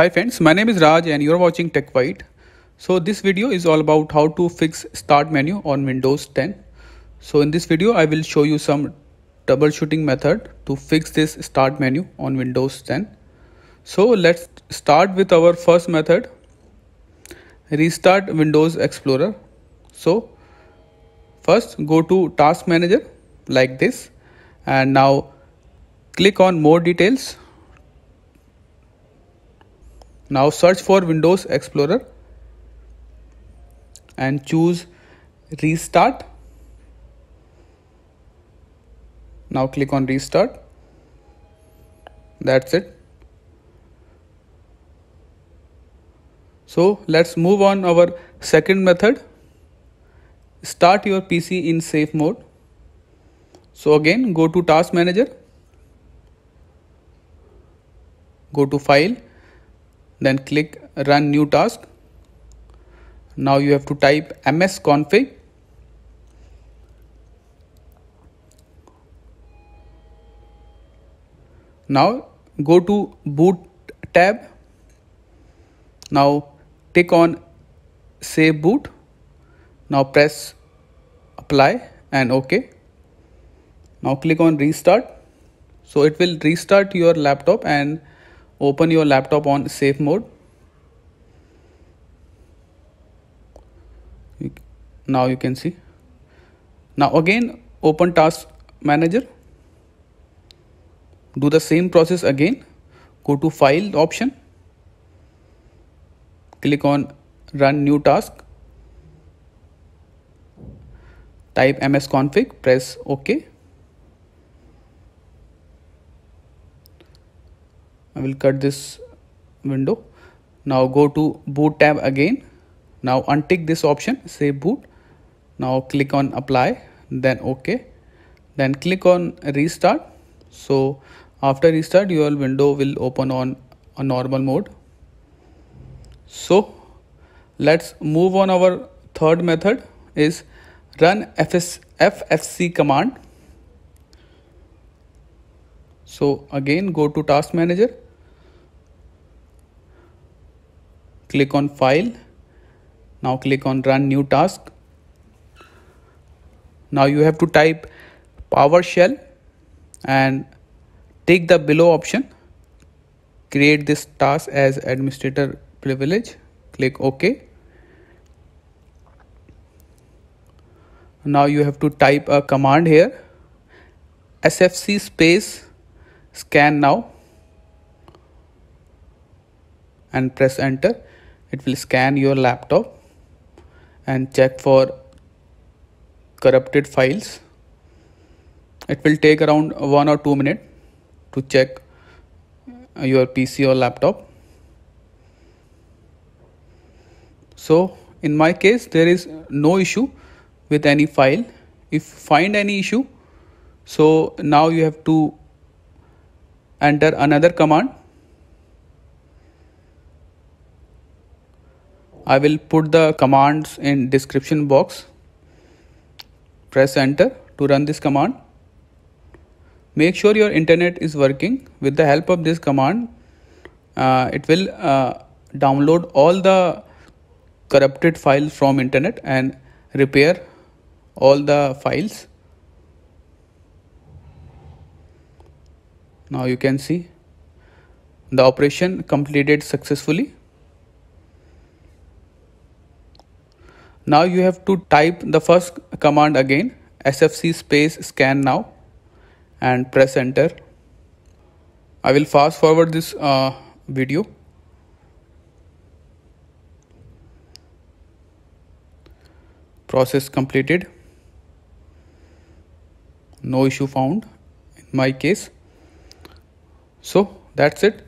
Hi friends, my name is Raj and you're watching Tech White. So this video is all about how to fix start menu on Windows 10. So in this video, I will show you some troubleshooting method to fix this start menu on Windows 10. So let's start with our first method, restart Windows Explorer. So first go to task manager like this and now click on more details now search for Windows Explorer and choose restart. Now click on restart. That's it. So let's move on our second method. Start your PC in safe mode. So again go to task manager. Go to file then click run new task. Now you have to type msconfig now go to boot tab. Now tick on safe boot. Now press apply and ok now click on restart. So it will restart your laptop and open your laptop on safe mode. Now you can see. Now again open task manager. Do the same process again. Go to file option. Click on run new task. Type msconfig press ok I will cut this window. Now go to boot tab again. Now untick this option safe boot. Now click on apply then ok. Then click on restart. So after restart your window will open on a normal mode. So let's move on. Our third method is run FS, ffc command so again go to task manager. Click on file. Now click on run new task. Now you have to type PowerShell and take the below option. Create this task as administrator privilege. Click ok. Now you have to type a command here. Sfc space scan now and press enter. It will scan your laptop and check for corrupted files. It will take around one or two minutes to check uh, your PC or laptop. So in my case there is no issue with any file. If find any issue so now you have to enter another command. I will put the commands in description box. Press enter to run this command. Make sure your internet is working. With the help of this command uh, it will uh, download all the corrupted files from internet and repair all the files now you can see the operation completed successfully. Now you have to type the first command again sfc space scan now and press enter. I will fast forward this uh, video. Process completed. No issue found in my case so that's it